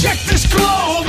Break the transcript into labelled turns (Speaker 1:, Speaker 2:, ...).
Speaker 1: Check this glow.